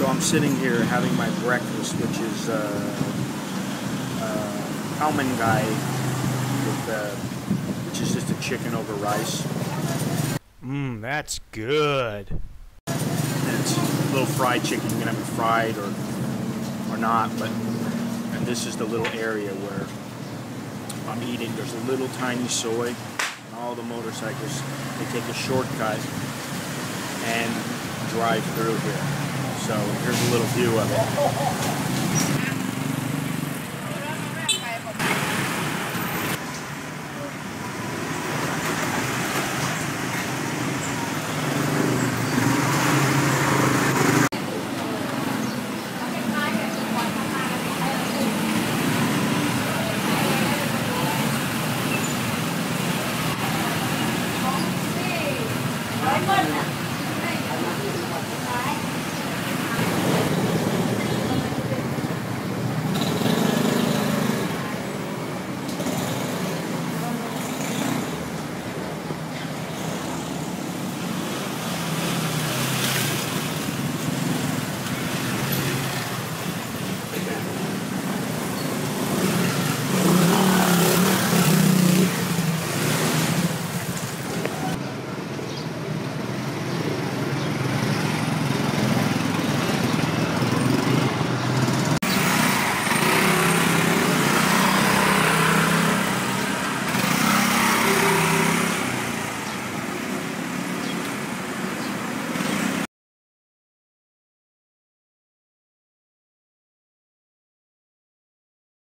So I'm sitting here having my breakfast, which is uh, uh, man gai, with, uh, which is just a chicken over rice. Mmm, that's good. And it's a little fried chicken. You can have it fried or or not, but and this is the little area where I'm eating. There's a little tiny soi, and all the motorcycles they take a shortcut and drive through here. So here's a little view of it.